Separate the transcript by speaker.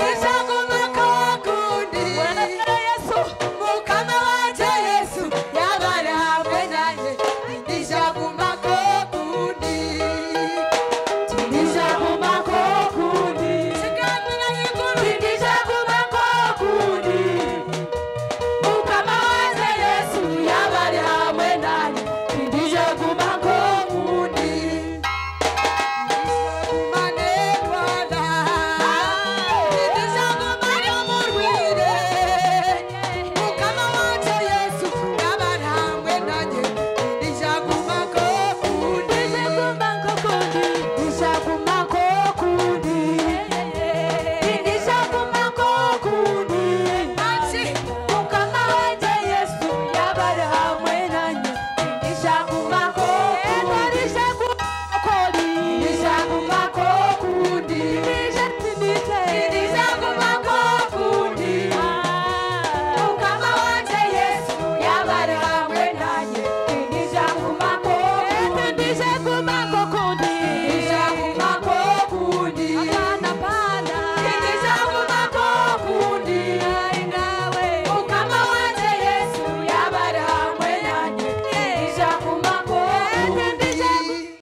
Speaker 1: Krishna